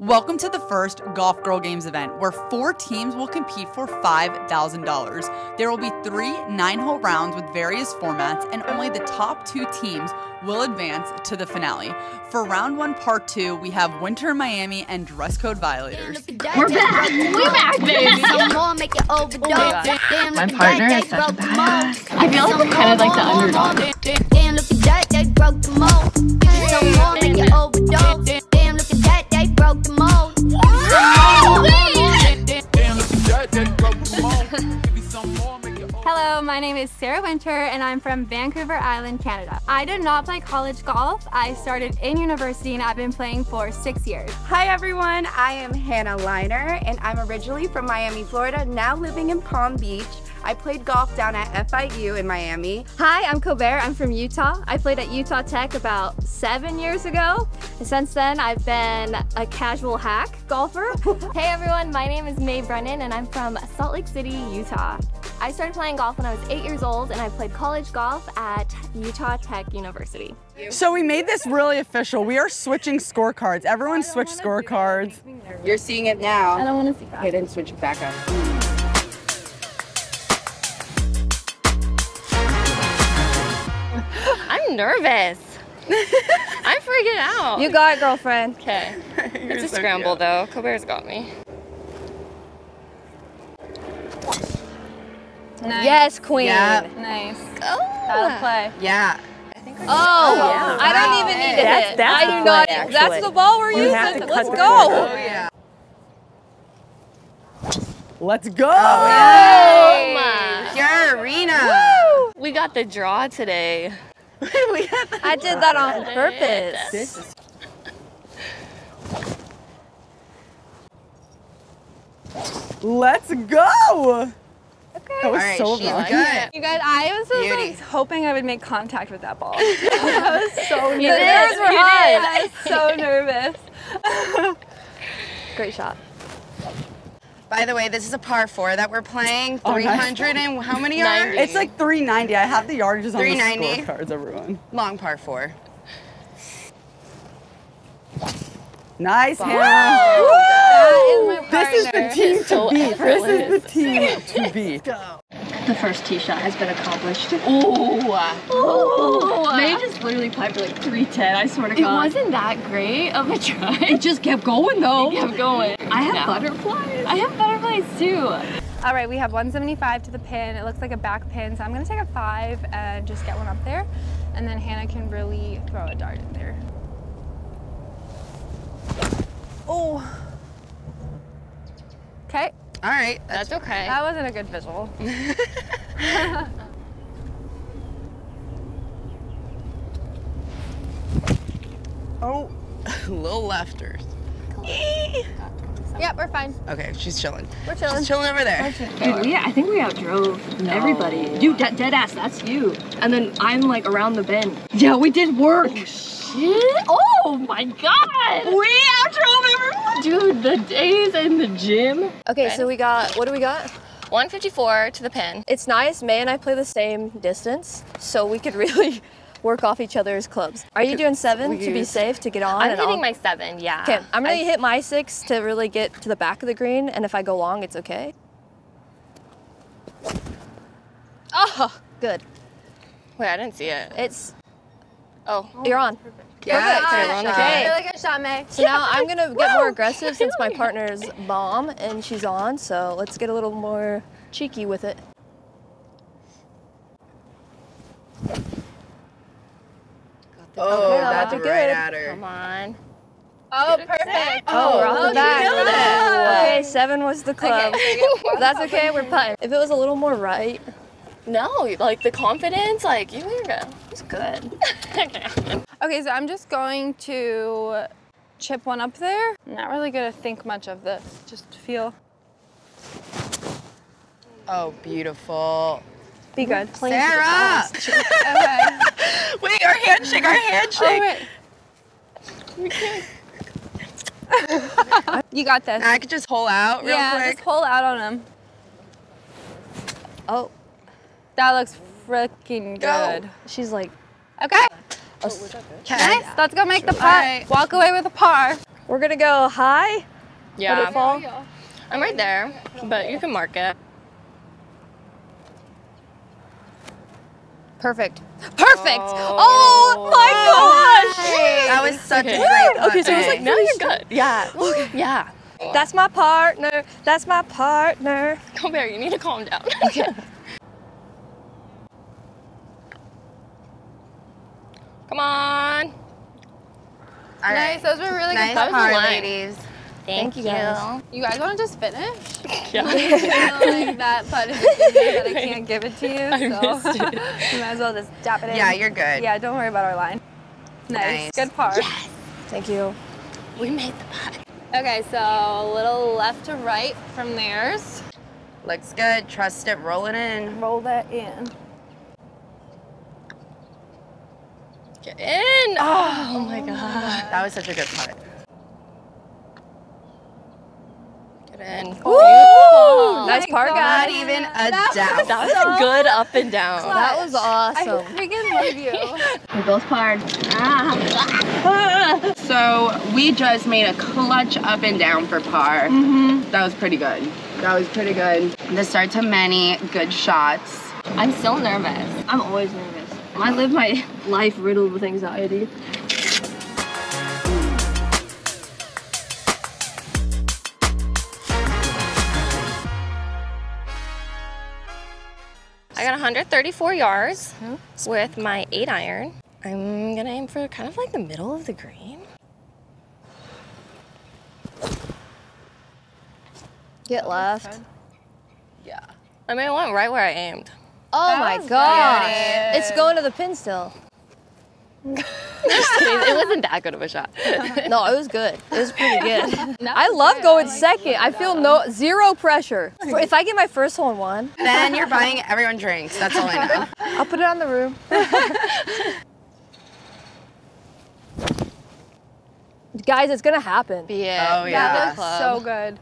Welcome to the first Golf Girl Games event where four teams will compete for $5,000. There will be three nine hole rounds with various formats, and only the top two teams will advance to the finale. For round one, part two, we have Winter Miami and dress code violators. We're back! We're back, baby! Oh, My partner is such a badass. I feel like I'm kind of like the underdog. Damn, look at that, they broke the mold. Some more, make it overdose. Damn, look at that, they broke the mold. Hello, my name is Sara Winter and I'm from Vancouver Island, Canada. I did not play college golf. I started in university and I've been playing for six years. Hi everyone, I am Hannah Leiner and I'm originally from Miami, Florida, now living in Palm Beach. I played golf down at FIU in Miami. Hi, I'm Cobair. I'm from Utah. I played at Utah Tech about seven years ago. And since then, I've been a casual hack golfer. hey everyone, my name is Mei Brennan and I'm from Salt Lake City, Utah. I started playing golf when I was eight years old and I played college golf at Utah Tech University. So we made this really official. We are switching scorecards. Everyone switch scorecards. You're seeing it now. I don't want to see that. Okay, then switch it back up. Nervous. I'm freaking out. You got it, girlfriend. okay. It's a scramble though. Cobair's got me. Nice. Yes, queen. Yeah. Nice. Go. That'll play. Yeah. Oh, oh yeah. I don't even need to That's- hit. that's I the do play, not. actually. That's the ball we're You using. Let's go. Oh yeah. Let's go! Oh, Your arena. we got the draw today. we got the I did that on purpose. This is Let's go! Okay. That was All right, so she's good. You guys, I was just like hoping I would make contact with that ball. I was so nervous. You did. You did. I was so nervous. Great shot. By the way, this is a par four that we're playing. Oh, nice. 300 and how many yards? Ninety. It's like 390. I have the yardages on the 390. scorecards, everyone. Long par four. Nice, Hannah. That is my This is the partner. team So to beat. This is the team to beat. The first tee shot has been accomplished. Ooh. Mei just literally piped like 310, I swear to God. It wasn't that great of a try. It just kept going though. It kept going. I have No. butterflies. I have butterflies too. All right, we have 175 to the pin. It looks like a back pin, so I'm gonna take a five and just get one up there. And then Hannah can really throw a dart in there. Oh. Okay, All right. That's okay. that wasn't a good visual. Oh, little lefters. Yep, we're fine. Okay, she's chilling. We're chilling. She's chilling over there. Dude, we, I think we outdrove everybody. Dude, de- dead ass, that's you. And then I'm like around the bend. Yeah, we did work. Oh, shit. Oh Oh my god. We outdrove everyone. Dude, the days in the gym. Okay, so we got, what do we got? 154 to the pin. It's nice, Mei and I play the same distance, so we could really work off each other's clubs. Are you doing seven we to be safe to get on? I'm hitting I'll- my seven, yeah. Okay, I'm gonna I- hit my six to really get to the back of the green, and if I go long, it's okay. Oh, good. Wait, I didn't see it. It's, Oh. you're on. Yeah. Okay, well, Okay. Really good shot, Mei. So now I'm gonna get more aggressive since my partner's bomb and she's on, so let's get a little more cheeky with it. Oh, Okay, that's that'd right good. at her. Come on. Oh, perfect. Oh, oh, we're off oh, the back. you. Okay, seven was the club. That's okay, we're putting. If it was a little more right, No, like the confidence, like you were good. It's good. okay. Okay, so I'm just going to chip one up there. I'm not really gonna think much of this, just feel. Oh, beautiful. Be mm-hmm. good. Please Sara! Okay. Oh, wait, our handshake, our handshake. Oh, wait. you got this. I could just hole out real yeah, quick. just pull out on him. oh, That looks freaking Go. good. she's like, Okay. Oh, okay. Nice. Let's go make the putt. right. Walk away with a par. We're gonna go high. Yeah. Let it fall. I'm right there, but you can mark it. Perfect. Perfect. Oh, oh my oh, gosh. That was such Okay. a great putt. Okay, so it was like, No, you're good. Yeah. Yeah. That's my partner. That's my partner. Cobair, you need to calm down. Okay. Come on. All Nice. right. Those were really Nice good. That was ladies. Thank you guys. You guys want to just finish? Yeah. I feel like that putt is in there that I can't give it to you. I so missed it. you might as well just dap it in. Yeah, you're good. Yeah, don't worry about our line. Nice. Nice. Good par. Thank you. We made the putt. Okay, so a little left to right from theirs. Looks good. Trust it. Roll it in. Roll that in. Get in. Oh, my god. That was such a good putt. Get in. Woo! Nice par, Not guys. even a doubt. That was a good up and down. That was awesome. I freaking love you. We both parred. Ah. So we just made a clutch up and down for par. Mm-hmm. That was pretty good. That was pretty good. The start to many good shots. I'm still nervous. I'm always nervous. I live my life riddled with anxiety. I got 134 yards with my eight iron. I'm gonna aim for kind of like the middle of the green. Get left. Yeah. I mean, I went right where I aimed. Oh my gosh. It's going to the pin still. It wasn't that good of a shot. No, it was good. It was pretty good. I love going second. I feel no zero pressure. If I get my first hole in one, Then you're buying everyone drinks. That's all I know. I'll put it on the room. Guys, it's gonna happen. Yeah. Oh, yeah. That was so good.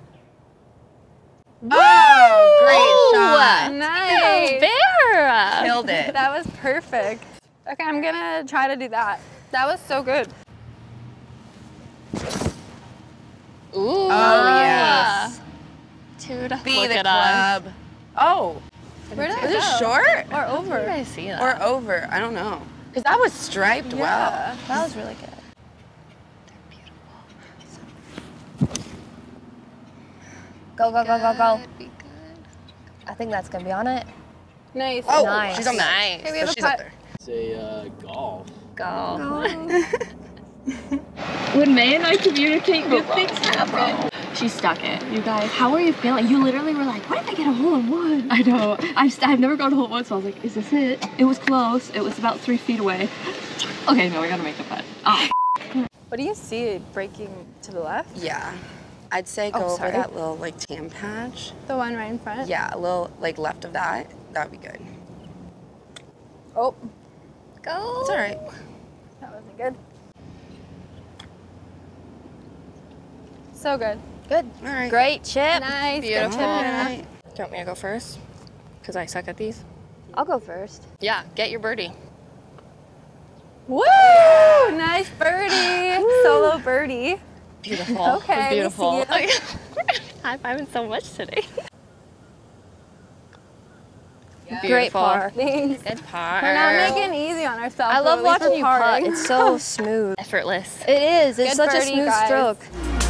Oh, great shot. Nice. Bear. Killed it. That was perfect. Okay, I'm gonna try to do that. That was so good. Ooh. Oh, ah. yes. Dude, Be look the club. Oh, Where did was it short Or Where over? did I see that? or over? I don't know. Because that was striped well. That was really good. Go, go, go, go, go. I think that's gonna be on it. Nice. Oh, Nice. she's on the Nice. Okay, we So have a she's up there. Say uh, golf. Go. When Mei and I communicate, good things happen. She stuck it. You guys, how are you feeling? You literally were like, what if I get a hole in one? I know. I've, I've never gone a hole in one, so I was like, is this it? It was close. It was about three feet away. Okay, no, we gotta make a putt. Oh. What do you see breaking to the left? Yeah. I'd say oh, go Oh, over that little like tan patch. The one right in front? Yeah, a little like left of that. That would be good. Oh, Go. It's all right. that wasn't good. So good. Good. All right. Great chip. Nice. Beautiful. Good chip. right. Do you want me to go first? Because I suck at these. I'll go first. Yeah, get your birdie. Woo! Nice birdie. Solo birdie. Beautiful. Okay, Beautiful. see High fiving so much today. Great par. Thanks. Good par. We're not making easy on ourselves. I love watching you putt. It's so smooth. effortless. It is. It's Good such a smooth guys. stroke.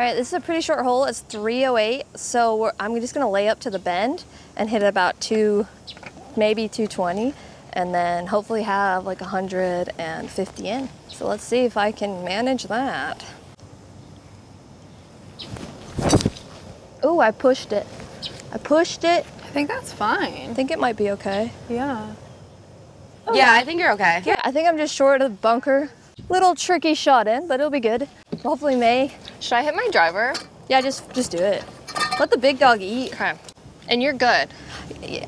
Right, this is a pretty short hole. It's 308, so we're, I'm just gonna lay up to the bend and hit about two, maybe 220, and then hopefully have like 150 in. So let's see if I can manage that. Oh, I pushed it. I pushed it. I think that's fine. I think it might be okay. Yeah. Oh. Yeah, I think you're okay. Yeah, I think I'm just short of the bunker. Little tricky shot in, but it'll be good. Hopefully Mei. Should I hit my driver? Yeah, just just do it. Let the big dog eat. Okay. And you're good.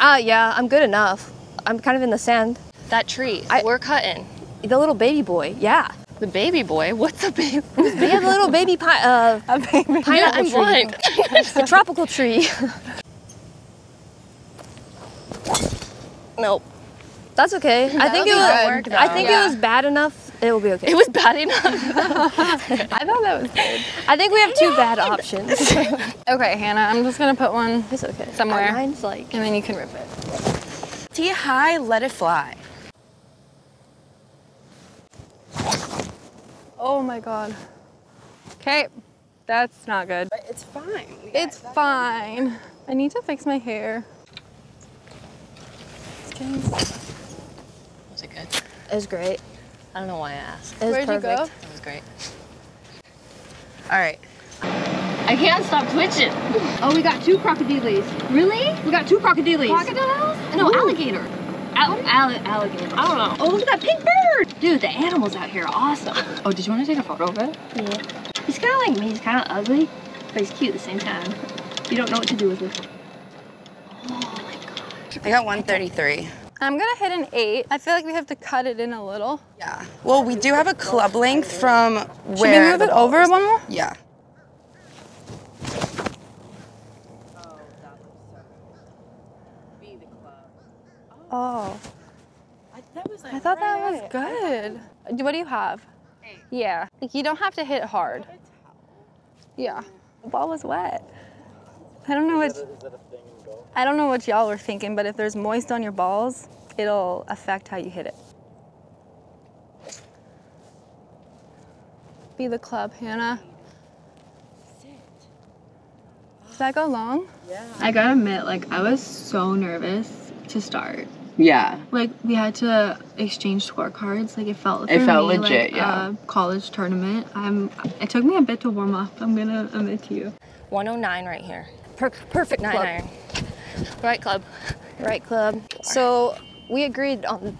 Ah, yeah, I'm good enough. I'm kind of in the sand. That tree. I- we're cutting. The little baby boy, yeah. The baby boy. What's a baby? We have a little baby pi- uh, A baby. pineapple yeah, I'm tree. blind. A tropical tree. Nope. That's okay. I think it was. I think Yeah. it was bad enough. It will be okay. It was bad enough. I thought that was good. I think we have two bad options. Okay, Hannah, I'm just gonna put one it's okay. Uh, somewhere, Mine's like. and then you can rip it. Tee high, let it fly. Oh my god. Okay, that's not good. But it's fine. It's fine. I need to fix my hair. It's getting- Was it good? It was great. I don't know why I asked. It was Where'd you go? It was great. All right. I can't stop twitching. Oh, we got two crocodiles. Really? We got two crocodiles. Crocodiles? No, alligator. Al- al- alligator. I don't know. Oh, look at that pink bird. Dude, the animals out here are awesome. Oh, did you want to take a photo of it? Yeah. He's kind of like me. He's kind of ugly, but he's cute at the same time. You don't know what to do with him. Oh, my God. I got 133. I'm gonna hit an eight. I feel like we have to cut it in a little. Yeah. Well, we do have a club length from Should where we move it over is. one more? Yeah. Oh. I thought that was good. What do you have? Yeah. Like you don't have to hit hard. Yeah. The ball was wet. I don't know what. I don't know what y'all were thinking, but if there's moist on your balls, it'll affect how you hit it. Be the club, Hannah. Did that go long? Yeah. I gotta admit, like, I was so nervous to start. Yeah. Like, we had to exchange scorecards. Like, it felt It felt me legit, like yeah. a college tournament. I'm. It took me a bit to warm up. I'm gonna admit to you. 109 right here. Per- perfect Nine club. iron. Right club. Right club. So we agreed on.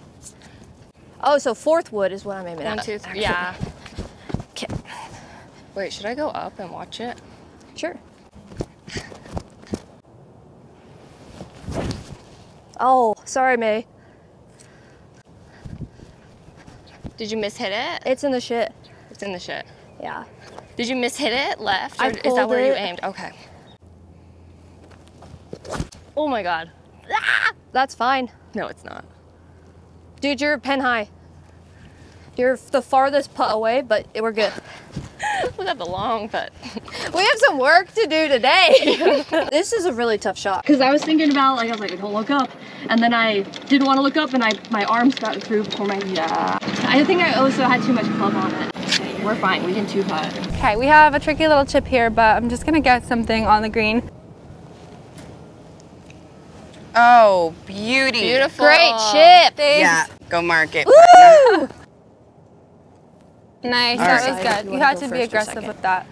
Oh, so fourth wood is what I'm aiming One, at. two, three. Yeah. 'Kay. Wait, should I go up and watch it? Sure. Oh, sorry, Mei. Did you miss hit it? It's in the shit. It's in the shit. Yeah. Did you miss hit it left? Or I is that where you aimed? Okay. Oh my god. Ah! That's fine. No, it's not. Dude, you're pen high. You're the farthest putt away, but we're good. we at the long putt. We have some work to do today. this is a really tough shot. Because I was thinking about, like, I was like, don't look up. And then I didn't want to look up, and I my arms got through before my. Yeah. I think I also had too much club on it. We're fine. We can two putt. Okay, we have a tricky little chip here, but I'm just gonna get something on the green. Oh, beauty. Beautiful. Great chip. Yeah. Go mark it. Nice, All that right. was good. You wanna had go to be aggressive with that.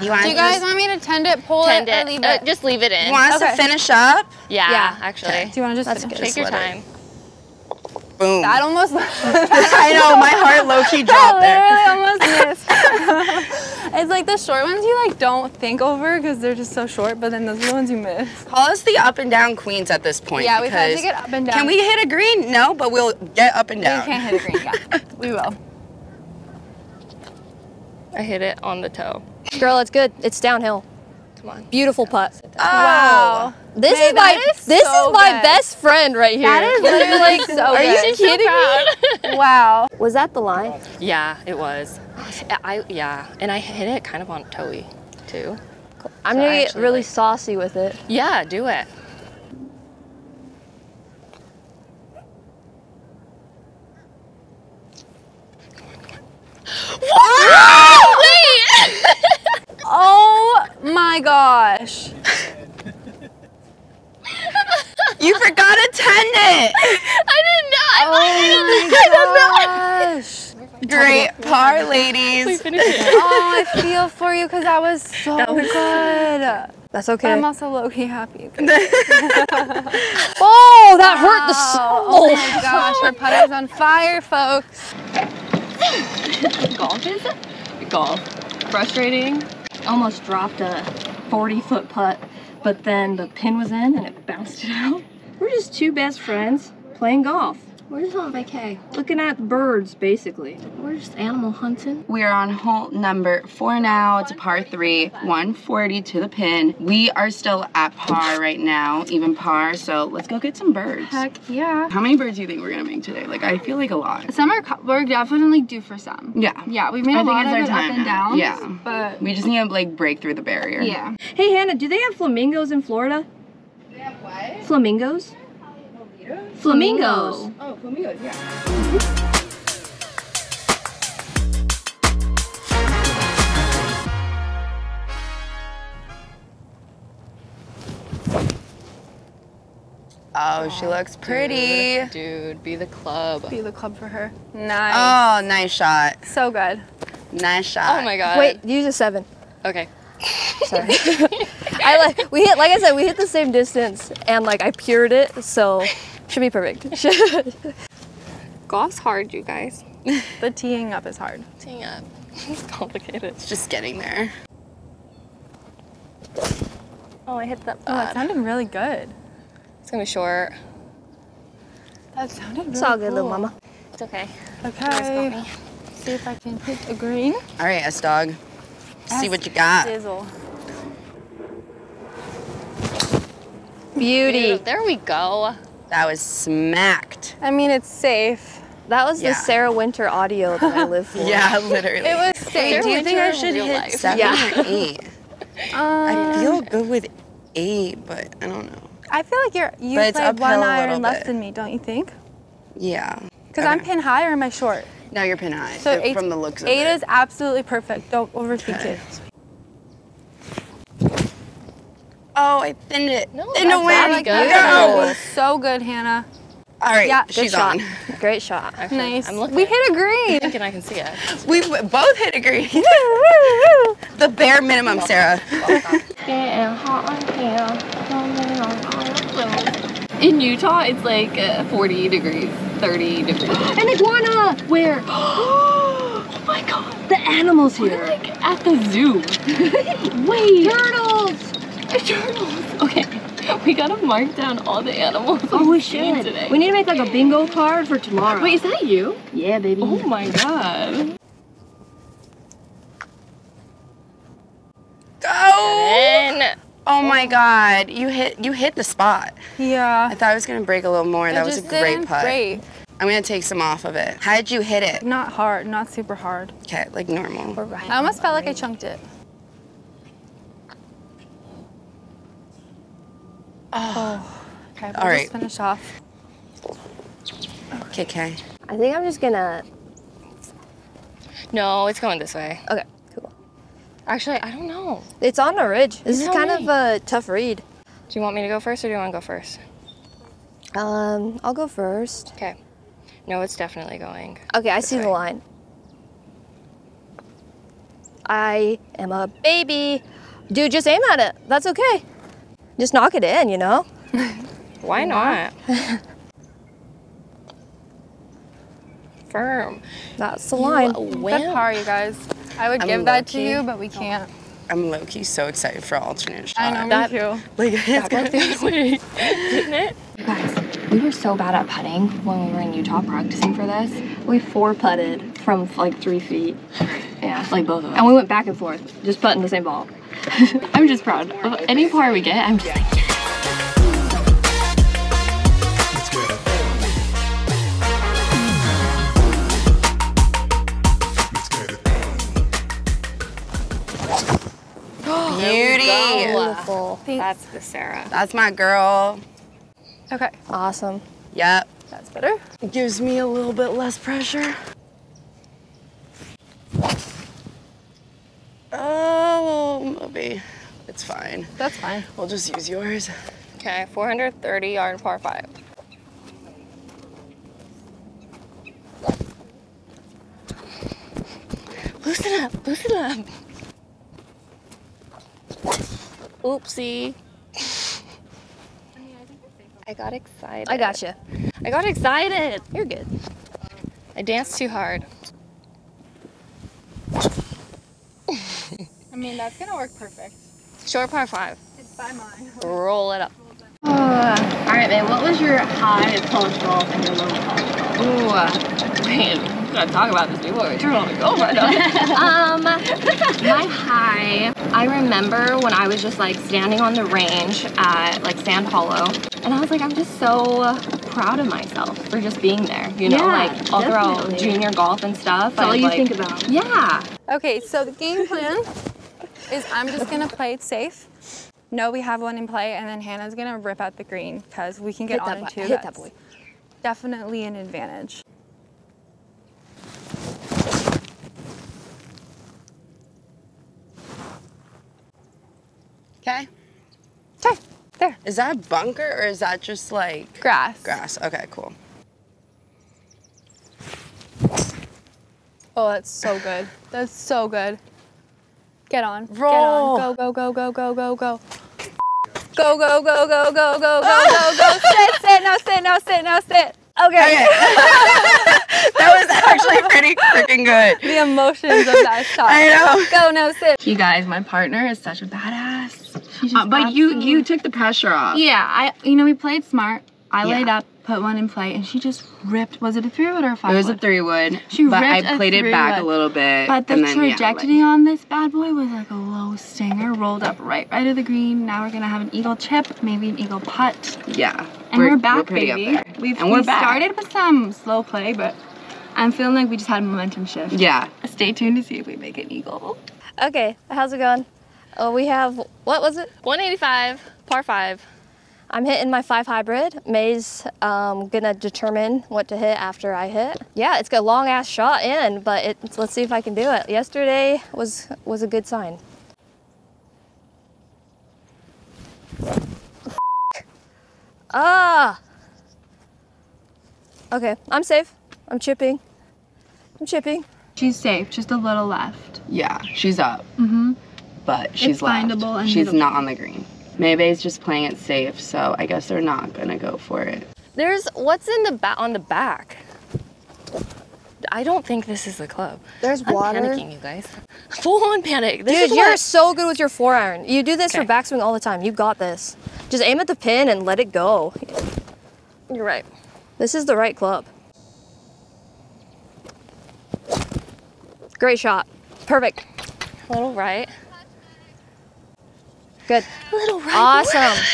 You Do you guys want me to tend it, pull Tend it, or it. leave Uh, it? just leave it in. You want us Okay. to finish up? yeah, Yeah. actually. Do you want to just That's finish? good. Take your Just let it- time. Boom. That almost. I know, my heart low key dropped I there. literally almost missed. it's like the short ones you like don't think over because they're just so short, but then those are the ones you miss. Call us the up and down queens at this point. Yeah, we've had to get up and down. Can we hit a green? No, but we'll get up and down. We down. can't hit a green. Yeah, we will. I hit it on the toe. Girl, it's good. It's downhill. Come on. Beautiful putt. Oh. Wow. This Mei, is my that is this so is my good. best friend right here. That is literally like so Are you good. kidding me? Wow. Was that the line? Yeah, it was. I, I yeah, and I hit it kind of on toey, too. I'm So gonna get really like- saucy with it. Yeah, do it. Oh my gosh. You forgot a tendon. I did not. Know. Oh my gosh. Great par, ladies. Oh, I feel for you because that was so good. That's But okay. I'm also low key happy. oh, that hurt the soul. Oh my oh gosh, our putter's on fire, folks. golf is golf. Frustrating. Almost dropped a 40 foot putt, but then the pin was in and it bounced it out. We're just two best friends playing golf. We're just on vacay. Looking at birds, basically. We're just animal hunting. We are on hole number four now. It's a par three, 140 to the pin. We are still at par right now, even par. So let's go get some birds. Heck yeah. How many birds do you think we're gonna make today? Like I feel like a lot. Some are, we're definitely due for some. Yeah. Yeah, we've made a I think lot it's of our it time up and now. down. Yeah. But We just need to like break through the barrier. yeah. Hey Hannah, do they have flamingos in Florida? They have what? Flamingos? Flamingos. Oh, flamingos, yeah. Oh, she looks pretty. Dude, be the club. Be the club for her. Nice. Oh, nice shot. So good. Nice shot. Oh my god. Wait, use a seven. Okay. Sorry. I like we hit like I said, we hit the same distance and like I pured it, so should be perfect. Golf's hard, you guys. The teeing up is hard. Teeing up. It's complicated. It's just getting there. Oh, I hit that Oh, it sounded really good. It's gonna be short. That sounded really it's all good, cool. little mama. It's okay. Okay. See if I can hit a green. All right, S dog. See what you got. Beauty. There we go. That was smacked. I mean, it's safe. That was Yeah. the Sara Winter audio that I live for. Yeah, literally. It was safe. Do you think I should hit life. seven Yeah. or eight? Um, I feel good with eight, but I don't know. I feel like you're you But it's play one a iron less bit. than me, don't you think? Yeah. Because I'm pin high or am I short? No, you're pin high. So eight, from the looks of eight it. is absolutely perfect. Don't overthink Okay. it. Oh, I thinned it. No, in the that's wind. good. Go. was so good, Hannah. All right, Yeah, Good she's shot. on. Great shot. Actually, Nice. I'm looking. We hit a green. I'm thinking I can see it. We both hit a green. the bare minimum, Sara. Getting hot in here. In Utah, it's like uh, 40 degrees, 30 degrees. An iguana! Where? oh my god. The animals here. Like at the zoo. Wait. Turtles! Turtles. Okay. We gotta mark down all the animals. Oh, we should. Today. We need to make like a bingo card for tomorrow. Wait, is that you? Yeah, baby. Oh my god. Go. Then Oh my God, you hit you hit the spot. Yeah. I thought I was gonna break a little more. It that was a great didn't putt. break. I'm gonna take some off of it. How did you hit it? Not hard, not super hard. Okay, like normal. Right. I almost felt like I chunked it. Oh. Okay, we'll All right. just finish off. KK. I think I'm just gonna. no, it's going this way. Okay, cool. Actually, I don't know. It's on a ridge. This is kind me. of a tough read. Do you want me to go first or do you want to go first? Um, I'll go first. Okay. No, it's definitely going. Okay, I see the line. I am a baby. Dude, just aim at it. That's okay. Just knock it in, you know? Why not? Firm. That's the line. Good par, you guys. I would I'm give that to you, but we can't. I'm low key so excited for alternate shot. I know, That- me too. Like it's gonna be Didn't it? You guys, we were so bad at putting when we were in Utah practicing for this. We four putted from like three feet. Yeah, Like both of us. and we went back and forth, just putting the same ball. I'm just proud. Of any par we get, I'm just like, beauty. Beautiful. That's the Sara. That's my girl. Okay, Awesome. Yep. that's better. It gives me a little bit less pressure. Oh, maybe. It's fine. That's fine. We'll just use yours. Okay, 430 yard par five. Loosen up, loosen up. Oopsie. I got excited. I got you. I got excited. You're good. I danced too hard. I mean, that's gonna work perfect. Short par five. It's by mine. Roll it up. Oh, All right, man. What was your high college golf and your low college golf? Ooh. Man, we gotta talk about this before we turn on the golf right now. um, my high. I remember when I was just like standing on the range at like Sand Hollow, and I was like, I'm just so proud of myself for just being there. You know, Yeah, like all throughout junior golf and stuff. That's all I, you like- think about. Yeah. Okay, so the game plan is I'm just gonna play it safe. No, we have one in play, and then Hannah's gonna rip out the green because we can get Hit on that in two. hit that boy. Definitely an advantage. Okay. Okay, there. Is that a bunker or is that just like grass? Grass. Okay, cool. Oh, that's so good. That's so good. Get on. Roll. Get on. Go, go, go, go, go, go, go. Go, go, go, go, go, go, go, go, go. Sit, sit, now sit, now sit, now sit. Okay. that was actually pretty freaking good. The emotions of that shot. I know. Go, now sit. You guys, my partner is such a badass. She's Uh, but you you took the pressure off. Yeah, I you know we played smart. I Yeah. laid up, put one in play, and she just ripped. Was it a three wood or a five? It was a three wood. She but ripped I a played it back a little bit. But the and then, yeah, trajectory on this bad boy was like a low stinger, rolled up right right of the green. Now we're gonna have an eagle chip, maybe an eagle putt, yeah. and we're, back, pretty up baby. there. We've and we're we back. started with some slow play, but I'm feeling like we just had a momentum shift. Yeah. Stay tuned to see if we make an eagle. Okay, how's it going? Oh, we have, what was it? 185, par five. I'm hitting my five hybrid. Mei's um, gonna determine what to hit after I hit. Yeah, it's got a long ass shot in, but it, let's see if I can do it. Yesterday was was a good sign. Ah. Okay, I'm safe. I'm chipping. I'm chipping. She's safe, just a little left. Yeah, she's up. Mm-hmm. But she's It's left. findable and She's hittable. not on the green. Maybe's just playing it safe, so I guess they're not gonna go for it. There's what's in the back on the back. I don't think this is the club. There's I'm water. panicking, you guys. Full on panic. This Dude, you're what- so good with your four iron. You do this for backswing all the time. You got this. Just aim at the pin and let it go. You're right. This is the right club. Great shot. Perfect. A little right. Good. A little right. Awesome.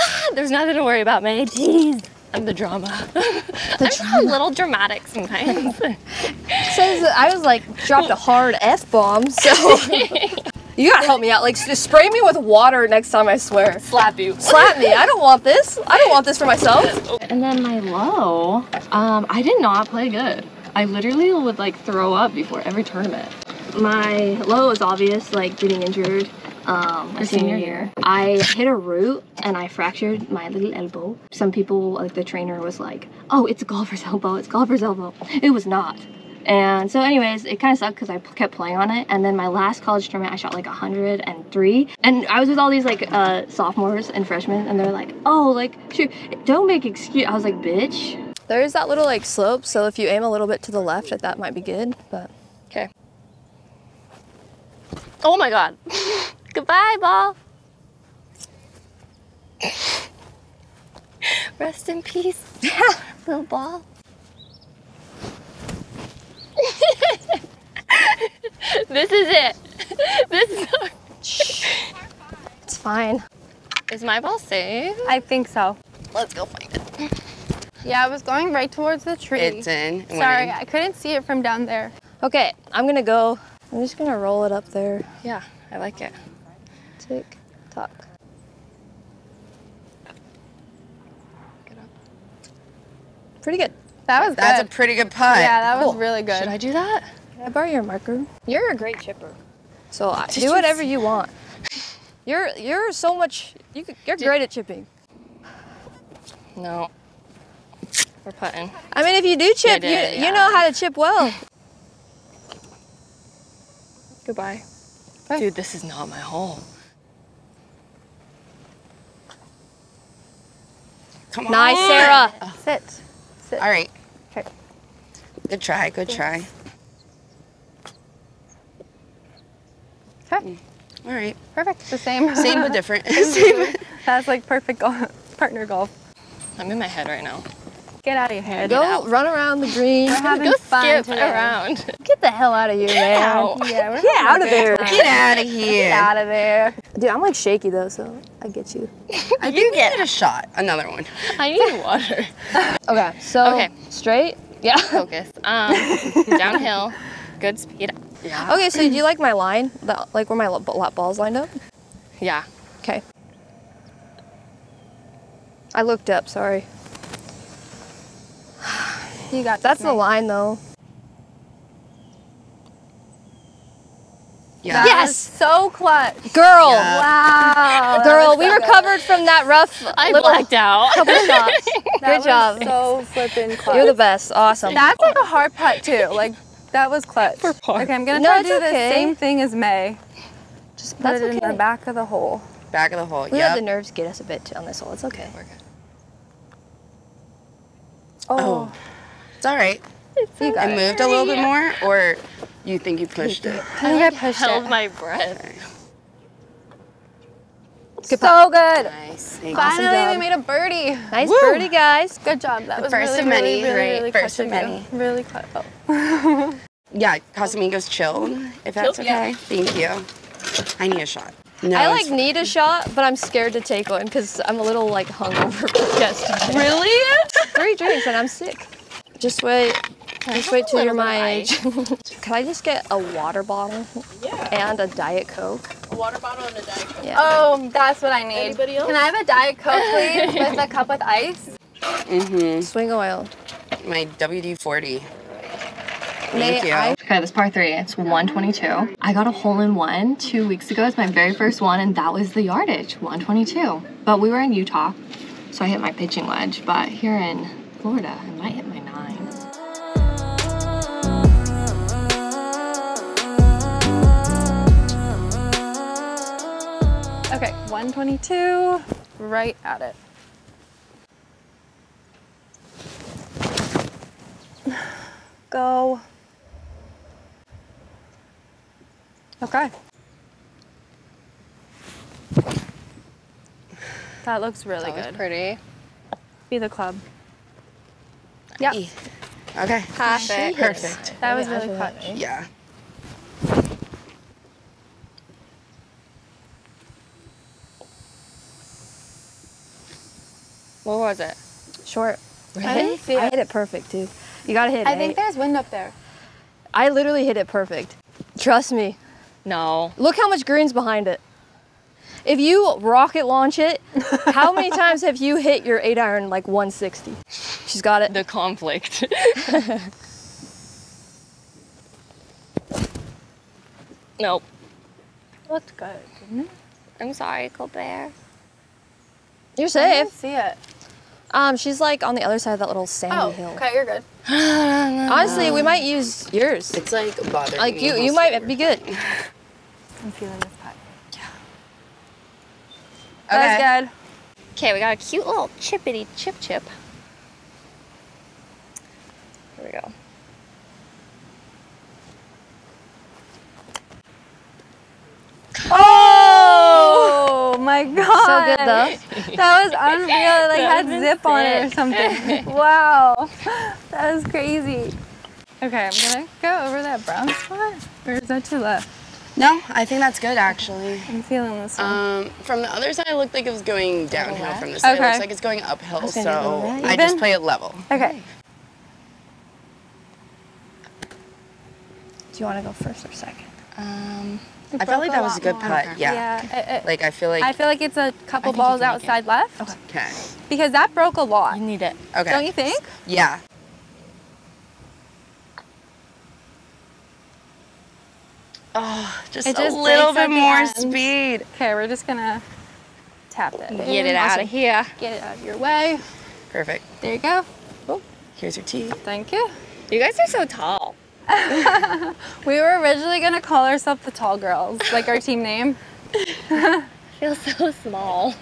There's nothing to worry about, Mei. Jeez. I'm the drama. The I'm a little dramatic sometimes. Says I was like dropped a hard f bomb. So you gotta help me out. Like s- spray me with water next time. I swear. Slap you. Slap me. I don't want this. I don't want this for myself. And then my low, um, I did not play good. I literally would like throw up before every tournament. My low is obvious, like getting injured um, my senior year. I hit a root and I fractured my little elbow. Some people, like the trainer, was like, "Oh, it's a golfer's elbow. It's a golfer's elbow." It was not. And so, anyways, it kind of sucked because I kept playing on it. And then my last college tournament, I shot like 103. And I was with all these like uh, sophomores and freshmen, and they're like, "Oh, like, sure, don't make excuse." I was like, "Bitch." There is that little like slope. So if you aim a little bit to the left, that- that might be good. But Okay. Oh my god. Goodbye, ball. Rest in peace, little ball. this is it. This is our... it's fine. Is my ball safe? I think so. Let's go find it. Yeah, I was going right towards the tree. It's in. It Sorry, in. I couldn't see it from down there. Okay, I'm gonna go. I'm just gonna roll it up there. Yeah, I like it. Tick tock. Pretty good. That was That's good. a pretty good putt. yeah, that was really good. Should I do that? Can I borrow your marker? You're a great chipper. So Did do you whatever you want. You're you're so much. you you're great at chipping. No. We're putting. I mean, if you do chip, Yeah, you yeah, you know how to chip well. Goodbye. Dude, this is not my hole. Come on. Nice, Sara. Sit. Sit. All right. Okay. Good try. Good try. Okay. Mm. All right. Perfect. The same. Same but different. Same. That's like perfect golf. partner golf. I'm in my head right now. Get out of your head. Go run around the green. We're having Go fun skip today. around. Get the hell out of here, man. Ow. Yeah, we're Get out of there. time. Get out of here. Get out of there. Dude, I'm like shaky though, so I get you. I think get need a shot. Another one. I need water. Okay, so Okay. straight. Yeah. Focus. Um, downhill. Good speed. Yeah. Okay, so do you like my line? The, like where my lo- ba- balls lined up? Yeah. Okay. I looked up. Sorry. You got That's the line though. Yeah. Yes! so clutch. Girl. Yeah. Wow. Girl, we so recovered from that rough I little blacked out. couple shots. good. That Good was job. So flipping clutch. You're the best. Awesome. That's like a hard putt too. Like that was clutch. For par. Okay, I'm gonna No, try to do okay. the same thing as Mei. Just Put that's it in okay. the back of the hole. Back of the hole. We let Yep. the nerves get us a bit on this hole. It's okay. Oh. oh. It's all right. You got I it. moved a little bit more, or you think you pushed it? I think I pushed Held it. my breath. so good. Nice. Thank Finally, job. we made a birdie. Nice Woo. birdie, guys. Good job. That The was first really, of many, really, really, right? really First of of you. many. Really clutch. Oh. Yeah, Casamigos chilled, if that's okay. Thank you. I need a shot. No, I like need a shot, but I'm scared to take one because I'm a little like hungover from yesterday. Really? Three drinks and I'm sick. Just wait. Just wait till you're my age. Can I just get a water bottle yeah. and a Diet Coke? A water bottle and a diet coke. Yeah. Oh, that's what I need. Anybody else? Can I have a Diet Coke, please, with a cup with ice? Mm-hmm. Swing oil. My WD-40. Thank you. I- Okay, this par three. It's 122. I got a hole in one two weeks ago. It's my very first one, and that was the yardage, 122. But we were in Utah, so I hit my pitching wedge. But here in Florida, I might hit my nine. Okay, 122, right at it. Go. Okay. That looks really That was good. pretty. Be the club. Yep, E. Okay. Perfect. Perfect. that was really after clutch. that, Yeah. What was it? Short. I didn't see I hit it perfect, too. You gotta hit it. I think eight. there's wind up there. I literally hit it perfect. Trust me. No. Look how much green's behind it. If you rocket launch it, how many times have you hit your eight iron like 160? She's got it. The conflict. nope. Looked good, didn't it? I'm sorry, Cobair. You're I safe. didn't see it. Um, she's like on the other side of that little sandy Oh, hill. okay, you're good. Honestly, we might use yours. It's like bothering Like you, you might be good. I'm feeling this putt. Okay. That was good. Okay, we got a cute little chippity chip chip. Here we go. Oh my god. So good though. That was unreal. It, Like That had was zip on it or something. wow. That was crazy. Okay, I'm gonna go over that brown spot. Or is that too left? No, I think that's good actually. I'm feeling this one. Um, from the other side, it looked like it was going downhill. From this side, it Okay. looks like it's going uphill. gonna So go right. I just play it level. okay. Do you want to go first or second? Um, I felt like that was a good putt. Yeah. Yeah. it- it- Like I feel like. I feel like it's a couple balls can it. outside left. okay. Because that broke a lot. you need it. Okay. Don't you think? Yeah. Oh, just It a little bit more end. speed. Okay, we're just gonna tap it. Get it out of here. Get it out of your way. Perfect. There you go. Oh, here's your tee. Thank you. You guys are so tall. We were originally gonna call ourselves the Tall Girls, like our team name. Feel so small.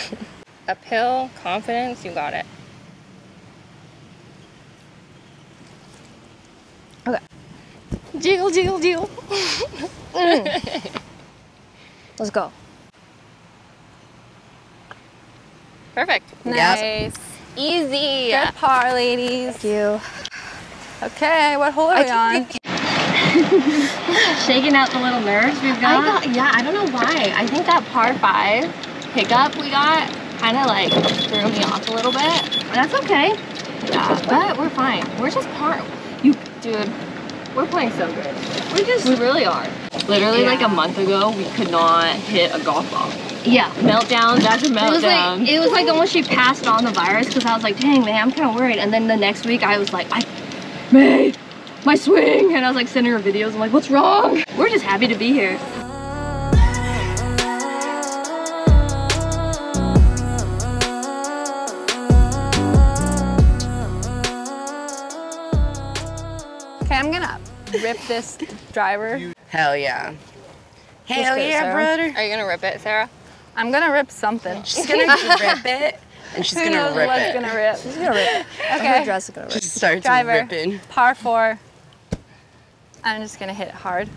Uphill, confidence, you got it. Okay. Jiggle, jiggle, jiggle. Let's go. Perfect. Nice. Easy. Good par, ladies. Thank you. Okay, what hole are I we on? Shaking out the little nerves we've I got. got, yeah, I don't know why. I think that par five pickup we got kind of like threw me off a little bit. That's okay. Yeah, but we're fine. We're just par. You, dude, we're playing so good. We just We really are. Literally, like a month ago, we could not hit a golf ball. yeah. Meltdown. That's a It was like it was like almost she passed on the virus because I was like, dang man, I'm kind of worried. And then the next week I was like, I Mei, my swing, and I was like sending her videos. I'm like, what's wrong? We're just happy to be here. Okay, I'm gonna rip this driver. Hell yeah. Hell yeah, Sara. brother. Are you gonna rip it, Sara? I'm gonna rip something. She's gonna rip it, and she's gonna rip what's it. gonna rip? She's gonna rip it. Her Okay, dress is gonna rip. Just starts driver, ripping. par four. I'm just gonna hit it hard.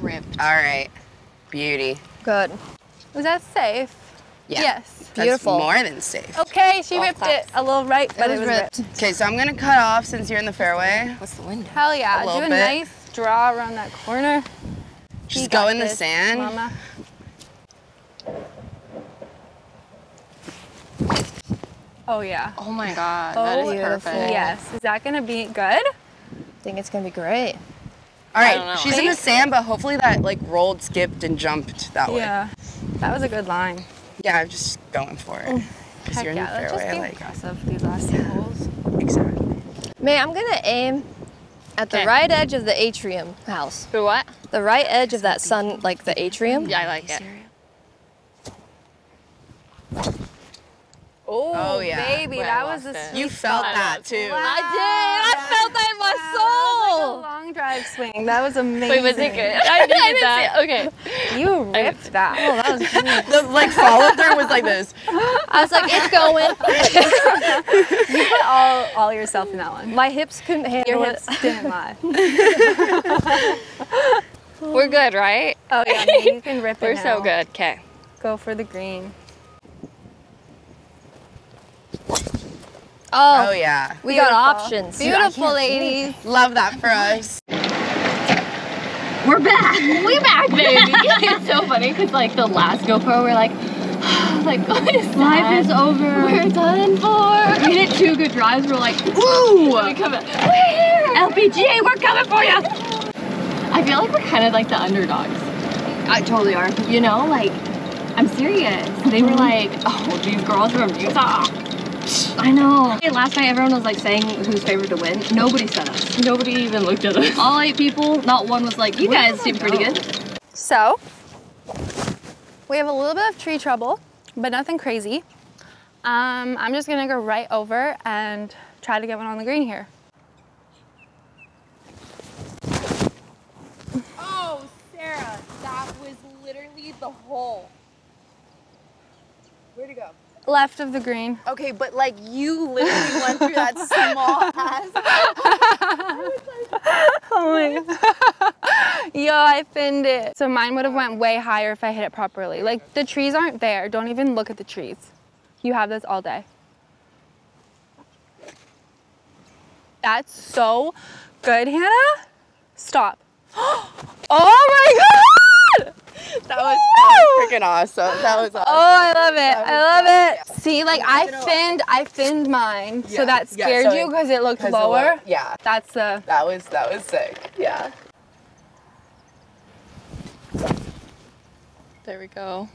Ripped. All right, beauty. Good. Was that safe? Yeah. Yes. Beautiful. That's more than safe. Okay, she Golf ripped claps. it a little right, but it was was, ripped. ripped. Okay, so I'm gonna cut off since you're in the fairway. What's the window? Hell yeah, A do a bit. nice draw around that corner. Just You go got in the sand. Mama. Oh yeah. Oh my god, that oh, is Oh, beautiful. perfect. Yes. Is that gonna be good? I think it's gonna be great. All right, don't she's in the sand, but hopefully that like rolled, skipped, and jumped that way. Yeah. That was a good line. Yeah, I'm just going for it. Because Heck you're in yeah, the let's just fairway. be like, aggressive these last two holes. exactly. Mei, I'm gonna aim at the Okay. right edge of the atrium house. For what? The right edge of that sun, like the atrium. Yeah, I like it. Oh, Oh, yeah. baby, Wait, that was lost the it. sweet You felt spot. that too. I did. I felt that in my That was like a soul. long drive swing. That was amazing. Wait, was it good? I didn't get that. Okay. You ripped that. Oh, that was great. The like follow through was like this. I was like, it's going. You put all, all yourself in that one. My hips couldn't handle Your it. hips didn't lie. We're good, right? Oh yeah, no, you can rip it We're now. so good. Okay. Go for the green. Oh, Oh yeah. we got options. Beautiful, ladies. Love that for us. We're back. We're back, baby. it's so funny because like the last GoPro, we're like, like what is that? Life is over. We're done for. We did two good drives. We're like, ooh, We come in. We're here. LPGA, we're coming for you. I feel like we're kind of like the underdogs. I totally are. You know, like I'm serious. They were mm-hmm. like, oh, these girls from Utah. I know. Last night, everyone was like saying who's favored to win. Nobody said us. Nobody even looked at us. All eight people, not one was like, you Where guys seem pretty good. So, we have a little bit of tree trouble, but nothing crazy. Um, I'm just gonna go right over and try to get one on the green here. Oh, Sara, that was literally the hole. Where'd it go? Left of the green. Okay, but like you literally went through that small ass. Oh my god. Yo, I finned it. So mine would have went way higher if I hit it properly. Like the trees aren't there. Don't even look at the trees. You have this all day. That's so good, Hannah. Stop. Oh my god! That was, freaking awesome. That was awesome. Oh, I love it. I love it. See, like I finned, I finned mine, Yeah, so that yeah, scared so you because it looked lower. low- yeah. That's the. That was that was sick. Yeah. There we go.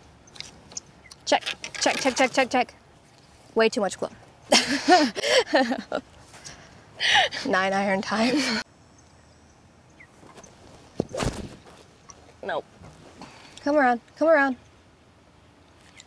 Check, check, check, check, check, check. Way too much glow. Nine iron time. Nope. Come around, come around.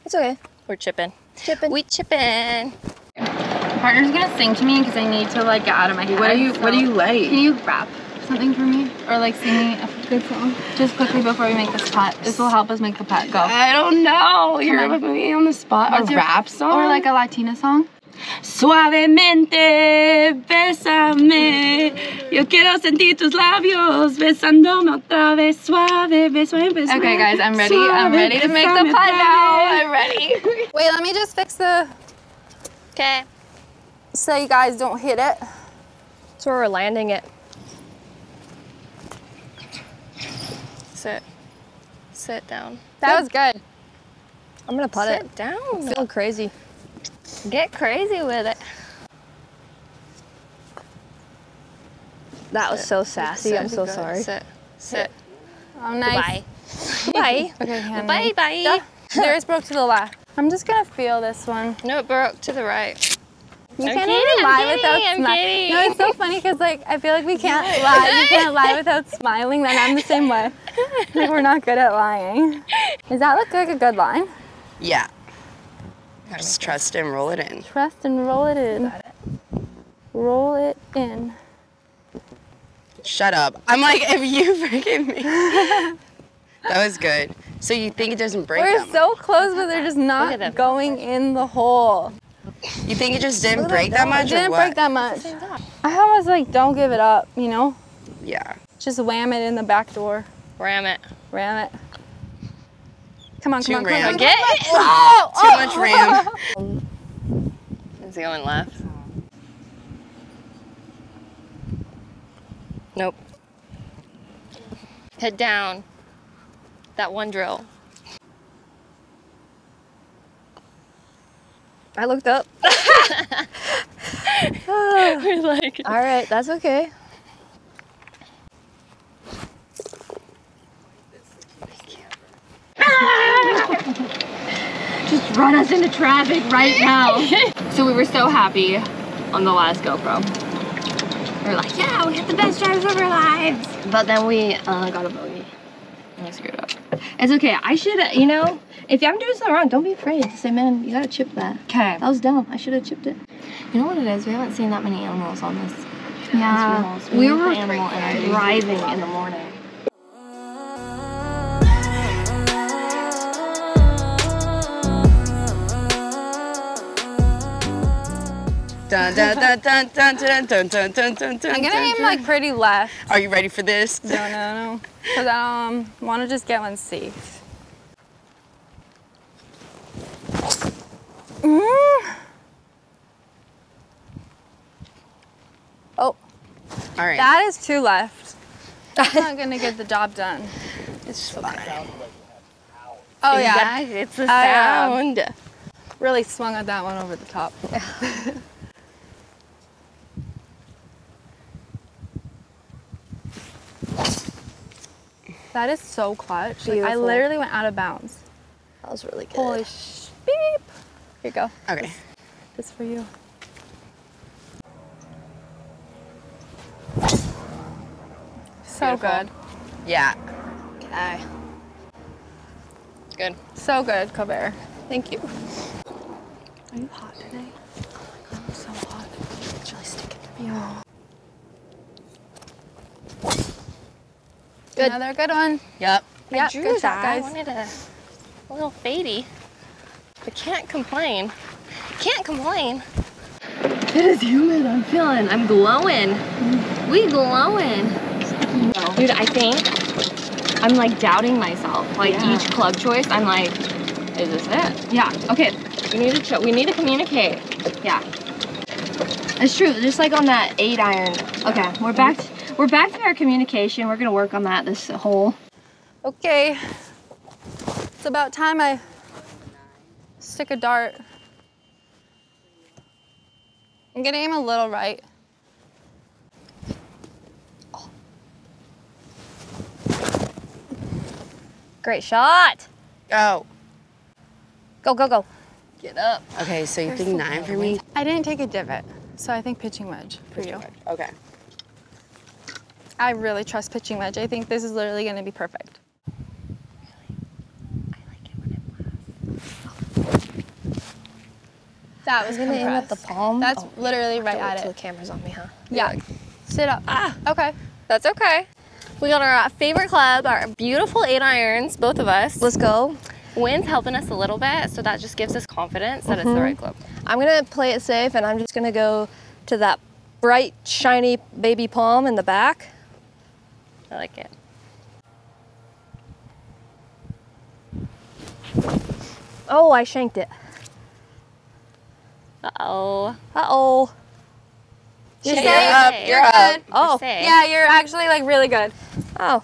It's okay. We're chipping. Chipping. We chipping. Partner's gonna sing to me because I need to like get out of my head. What are you What are you like? Can you rap something for me? Or like sing me a good song? Just quickly before we make this putt. This will help us make the putt go. I don't know. You're on. putting me on the spot. What's a your- rap song? Or like a Latina song. Suavemente, bésame. Yo quiero sentir tus labios besándome otra vez. Suave, suave, suave. Okay, guys, I'm ready. I'm ready to make the Suave, putt now. I'm ready. Wait, let me just fix the. Okay. So you guys don't hit it. So we're landing it. Sit. Sit down. That was good. I'm gonna put it. Sit it down. Feel crazy. Get crazy with it. That was so sassy. Sit. I'm so Good. sorry. Sit. Sit. Oh, nice. Bye. Bye. Okay, Hannah. Bye. Bye. Duh. There's broke to the left. I'm just gonna feel this one. No, it broke to the right. You I'm can't kidding, even lie kidding, without I'm smiling. kidding. No, it's so funny because like I feel like we can't lie. You can't lie without smiling. Then I'm the same way. Like we're not good at lying. Does that look like a good line? Yeah. Just trust and roll it in. Trust and roll it in. Roll it in. Shut up. I'm like, if you forgive me. that was good. So you think it doesn't break We're them? so close, but they're just not going in the hole. You think it just didn't break that much or didn't what? break that much. I almost like don't give it up, you know? Yeah. Just wham it in the back door. Ram it. Ram it. Come on, Too come on, come on. ram. come Get it? Oh, Too much ram. Is he going left? Nope. Head down. That one drill. I looked up. We're like, all right, that's okay. Just run us into traffic right now. so we were so happy on the last GoPro. We were like, yeah, we had the best drives of our lives. But then we uh, got a bogey. And we screwed up. It's okay. I should, you know, if I'm doing something wrong, don't be afraid to say, man, you gotta chip that. Okay. That was dumb. I should have chipped it. You know what it is? We haven't seen that many animals on this. Yeah. Reels. We were driving in the morning. I'm gonna aim like pretty left. Are you ready for this? No, no, no. Because I um, want to just get one safe. Mm. Oh, All right. that is two left. That's not gonna get the job done. It's fine. Oh yeah, It's the uh, sound. really swung at that one over the top. That is so clutch. Like, I literally went out of bounds. That was really good. Holy sh! Beep. Here you go. Okay. This for you. So good. Yeah. Okay. Good. So good, Cobair. Thank you. Are you hot today? Oh my god, I'm so hot. It's really sticking to me. Good. Another good one. Yep. I Yep, drew good shot, that. I wanted a, a little fadey. But can't complain. Can't complain. It is humid. I'm feeling. I'm glowing. We glowing. Dude, I think I'm like doubting myself. Like Yeah. each club choice, I'm like, is this it? Yeah. Okay. We need to. Ch- we need to communicate. Yeah. It's true. Just like on that eight iron. Okay, we're back. We're back to our communication. We're gonna work on that this whole. Okay. It's about time I stick a dart. I'm gonna aim a little right. Great shot. Go. Go, go, go. Get up. Okay, so you think nine for me? I didn't take a divot, so I think pitching wedge for you. Okay. I really trust pitching wedge. I think this is literally gonna be perfect. That was gonna aim at the palm. That's Oh, literally right Don't at it. the camera's on me, huh? Yeah. Sit up. Ah. Okay. That's okay. We got our uh, favorite club, our beautiful eight irons, both of us. Let's go. Wind's helping us a little bit, so that just gives us confidence that it's the Mhm. right club. I'm gonna play it safe and I'm just gonna go to that bright, shiny baby palm in the back. I like it. Oh, I shanked it. Uh-oh. Uh-oh. You're Shake safe. it. Up, You're you're good. up. Oh. You're safe. Yeah, you're actually like really good. Oh.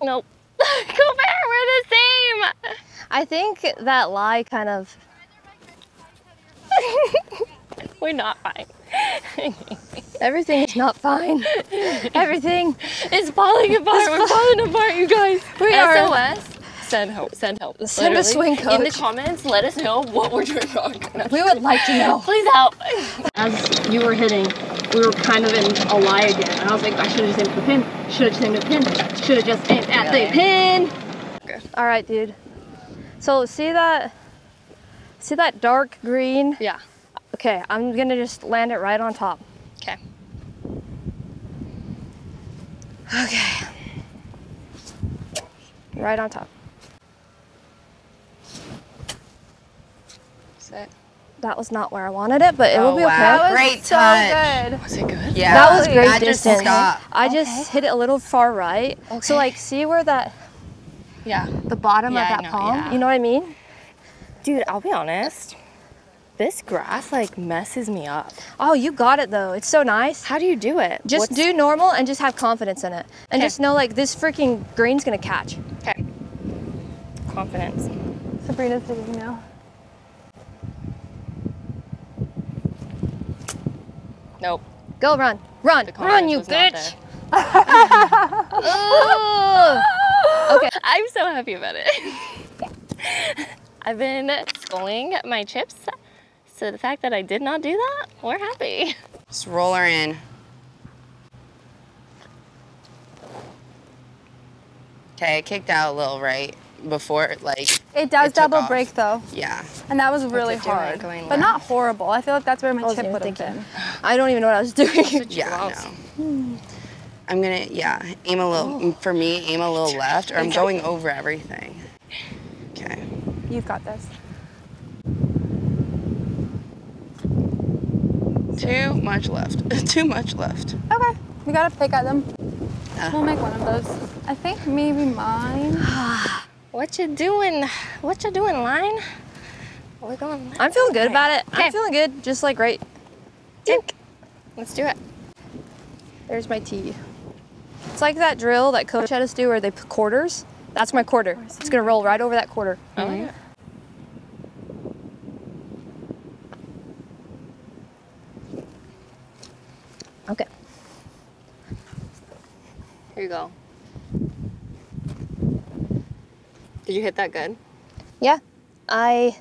Nope. Go bear, we're the same. I think that lie kind of. We're not fine. Everything is not fine. Everything is falling apart. We're falling apart, you guys. We are- SOS. Send help. Send help. Send a Literally. swing In the comments, let us know what we're doing wrong. We would like to know. Please help. As you were hitting, we were kind of in a lie again. And I was like, I should have just aimed for the pin. Should have just aimed at the pin. Should have just aimed at the pin. All right, dude. So see that? See that dark green? Yeah. Okay, I'm gonna just land it right on top. Okay. Okay. Right on top. Sit. That was not where I wanted it, but it will Oh, be okay. wow. That was Great so touch. good. Was it good? Yeah. That was great That just distance. stopped. I just hit it a little far right. Okay. So like see where that Yeah. the bottom Yeah, of that know, palm? yeah. You know what I mean? Dude, I'll be honest. This grass like messes me up. Oh, you got it though. It's so nice. How do you do it? Just What's- do normal and just have confidence in it. And Okay. just know like this freaking green's gonna catch. Okay. Confidence. Sabrina's hitting now. Nope. Go run. Run. Run, you bitch. okay. I'm so happy about it. I've been skulling my chips, so the fact that I did not do that, we're happy. Just roll her in. Okay, it kicked out a little right before, like, It does It double break though, yeah. and that was really it hard, going but not horrible. I feel like that's where my wasn't chip would have thinking. been. I don't even know what I was doing. Yeah, no. I'm gonna, yeah, aim a little, oh. for me, aim a little left, or I'm going over everything. Okay. You've got this. Too much left. Too much left. Okay, we gotta pick at them. Uh. We'll make one of those. I think maybe mine. What you doing? What you doing, line? We're going. I'm feeling good about it. Okay. I'm feeling good, just like right. Tink. Let's do it. There's my tee. It's like that drill that coach had us do where they put quarters. That's my quarter. It's gonna roll right over that quarter. I like Okay. Here you go. Did you hit that good? Yeah. I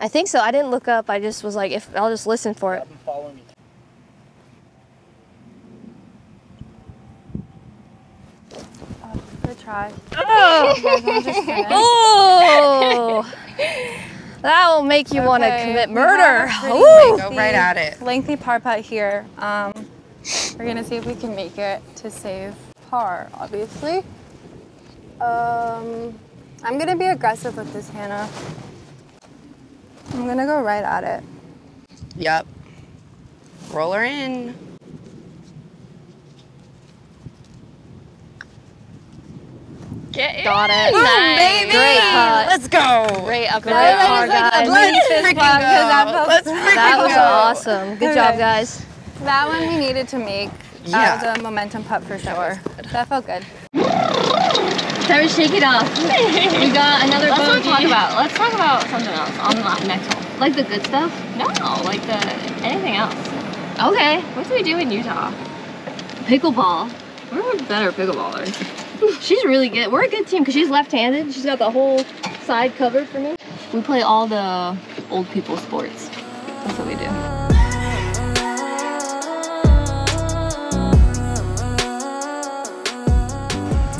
I think so. I didn't look up. I just was like if I'll just listen for it. Good try. Oh! oh! that will make you want to commit murder. have a pretty Ooh. Go right at it. Lengthy par putt here. Um, we're gonna see if we can make it to save par, obviously. Um, I'm gonna be aggressive with this, Hannah. I'm gonna go right at it. Yep. Roll her in. Get Got it. Nice. Great putt. Let's go. Right up in Great the par, guys. Let's freaking go. Let's freaking That was go. awesome. Good job, guys. That one we needed to make. Uh, yeah. That was a momentum putt for sure. That felt good. Time to shake it off. we got another Let's not bogey. talk about. Let's talk about something else on the next hole. Like the good stuff? No, like the anything else. Okay. What do we do in Utah? Pickleball. We're better pickleballers. she's really good. We're a good team because she's left-handed. She's got the whole side covered for me. We play all the old people sports. That's what we do.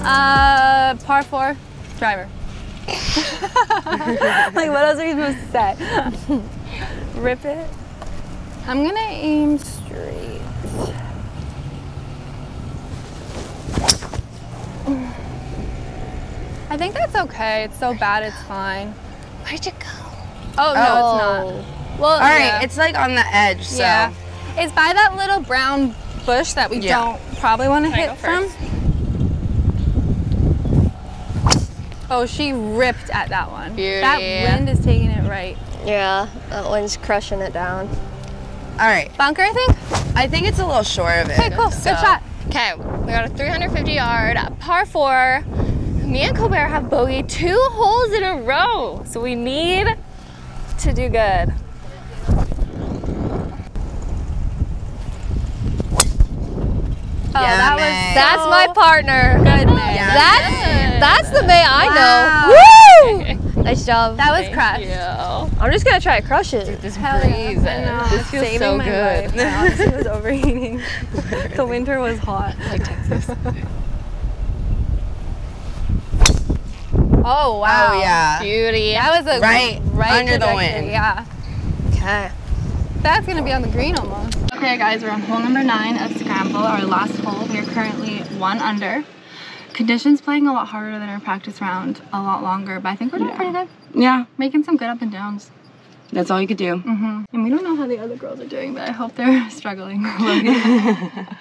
Uh, par four, driver. like, what else are you supposed to say? Rip it. I'm gonna aim straight. I think that's okay. It's so bad, it's fine. Where'd you go? Oh, no, it's not. Well, All right, yeah. it's like on the edge, so. Yeah. It's by that little brown bush that we Yeah. don't probably want to hit from. first? Oh, she ripped at that one. Beauty. That wind is taking it right. Yeah, that one's crushing it down. All right. Bunker, I think? I think it's a little short of it. Okay, cool. Good shot. Okay, we got a 350 yard par four. Me and Cobair have bogeyed two holes in a row, so we need to do good. Oh, Yeah, that Mei. was That's my partner. good, man. Yeah. That's that's the Mei I Wow. know. Woo! Nice job. That was crush. Yeah. I'm just gonna try to crush it. This Hell breeze. yeah. I know. This feels Saving so my good. life. I honestly was overheating. the winter was hot. Like Texas. Oh, oh wow. Oh, yeah. Beauty. That was a Right right under the wind. Yeah. Okay. That's gonna be on the green almost. Okay, guys, we're on hole number nine of Scramble, our last hole. We're currently one under. Conditions playing a lot harder than our practice round, a lot longer, but I think we're doing pretty good. Yeah, Making some good up and downs. that's all you could do. Mm-hmm. And we don't know how the other girls are doing, but I hope they're struggling.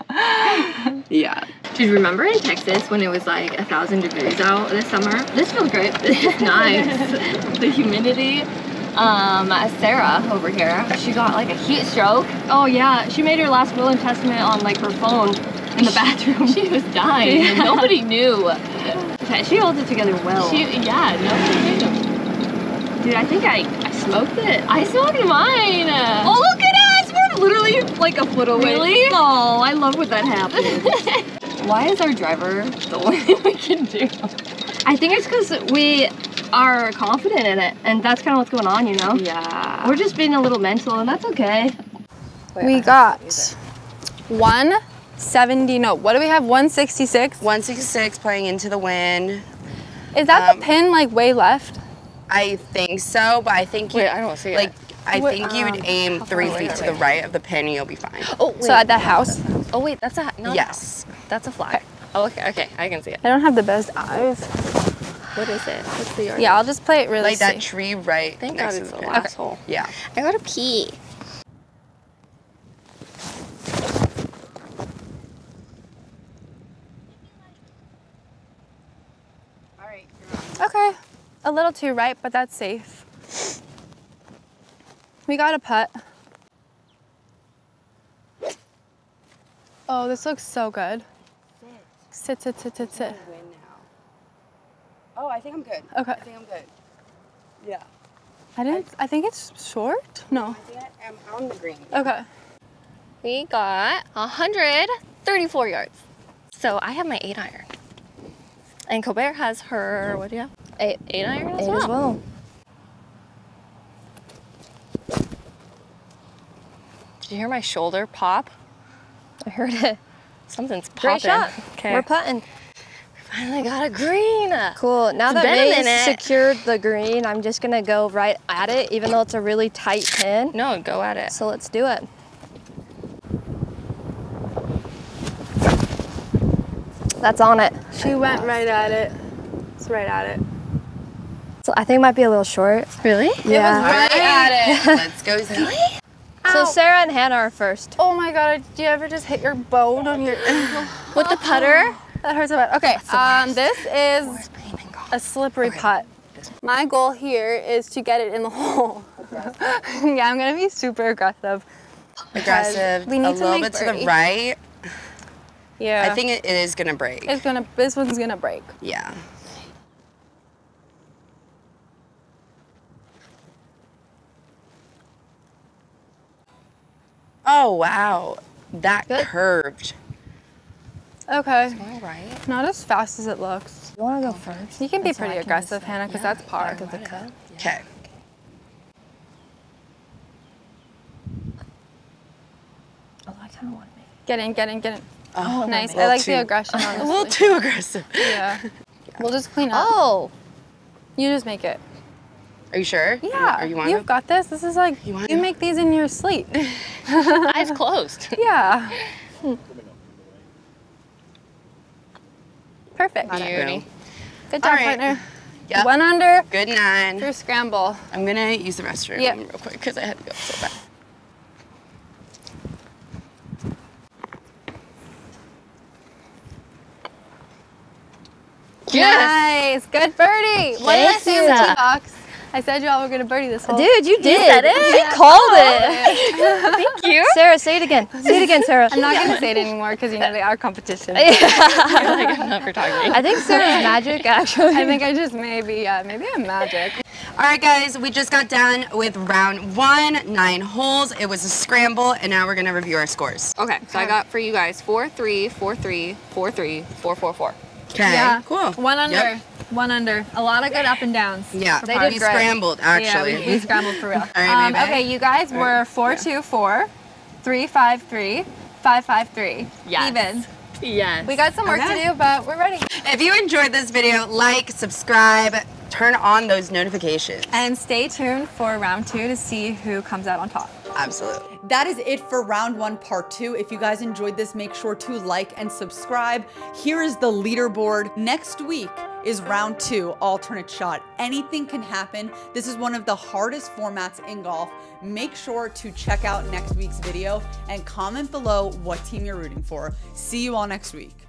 Yeah. Dude, remember in Texas when it was like a thousand degrees out this summer? This feels great. This is nice. the humidity. Um, Sara over here, she got like a heat stroke. Oh yeah, she made her last will and testament on like her phone in the bathroom. She was dying. and Nobody knew. She holds it together well. She, yeah, nobody knew. Dude, I think I, I smoked it. I smoked mine. Oh, look at us! We're literally like a foot away. Really? Oh, I love when that happens. Why is our driver the only thing we can do? I think it's because we are confident in it, and that's kind of what's going on, you know? Yeah. We're just being a little mental, and that's okay. We got 170. No, what do we have? 166. 166 playing into the wind. Is that Um, the pin like way left? I think so, but I think you, Wait, I don't see it. like I Wait, think you would aim three feet to the right of the pin and you'll be fine. Oh, wait. So at that house. oh wait, that's a no. yes. That's a flag. Oh, okay, okay, I can see it. I don't have the best eyes. What is it? What's the yard? Yeah, I'll just play it really Like that safe. tree right Thank next God to it's the the last hole. Yeah. I gotta pee. Okay, a little too right, but that's safe. We got a putt. Oh, this looks so good. Sit, sit, sit, sit, sit. Oh, I think I'm good. Okay. I think I'm good. Yeah. I didn't. I think it's short. No. I think I am on the green. Okay. We got 134 yards. So I have my eight iron. And Cobair has her, what do you have? Eight. Eight iron as Eight well. as well. Did you hear my shoulder pop? I heard it. Something's popping. Great shot. Okay. We're putting. Finally got a green. Cool. Now It's that been a Mei's minute. secured the green, I'm just gonna go right at it, even though it's a really tight pin. No, go at it. So let's do it. That's on it. She went right at it. It's right at it. So I think it might be a little short. Really? Yeah. Right at it. Let's go see. So Sara and Hannah are first. Oh my god, did you ever just hit your bone on your ankle? With the putter? That hurts a bit. Okay, um, this is a slippery putt. My goal here is to get it in the hole. yeah, I'm gonna be super aggressive. Aggressive. We need a to little bit to the right. Yeah. I think it, it is gonna break. it's gonna. This one's gonna break. yeah. Oh wow, that Good. curved. Okay. All right. Not as fast as it looks. You wanna go first? You can be pretty aggressive. Hannah, because Yeah. that's par. Back of the cup. Okay. Oh, I kind of want to make Get in, get in, get in. Oh, nice. I like too- the aggression, on this. A little too aggressive. Yeah. We'll just clean up. Oh, You just make it. Are you sure? Yeah. Are you want You've got this. This is like You you, want to? make these in your sleep. Eyes closed. yeah. Perfect. Beauty. Good Good job, right. partner. Yep. One under Good nine. for scramble. I'm gonna use the restroom Yep. real quick because I had to go so bad. Nice. Good birdie. What did I in the tee box? I said y'all were gonna birdie this hole. Dude, you did. said it? She called oh, it. Thank you. Sara, say it again. Say it again, Sara. I'm not gonna say it anymore because you know they are competition. like I'm not for talking. I think Sara's magic, actually. I think I just maybe, yeah, maybe I'm magic. All right, guys, we just got done with round one, nine holes. It was a scramble, and now we're gonna review our scores. Okay, so I got for you guys four three, four three, four three, four four four. Okay, Yeah. cool. One under. Yep. One under. A lot of good up and downs. Yeah, for they par. did scrambled actually. Yeah, we, we scrambled for real. All right, um, okay, you guys were four two four, three five three, five five three. Yes. Even. Yes. We got some work Okay. to do, but we're ready. If you enjoyed this video, like, subscribe, turn on those notifications. And stay tuned for round two to see who comes out on top. Absolutely. That is it for round one, part two. If you guys enjoyed this, make sure to like and subscribe. Here is the leaderboard. Next week is round two, alternate shot. Anything can happen. This is one of the hardest formats in golf. Make sure to check out next week's video and comment below what team you're rooting for. See you all next week.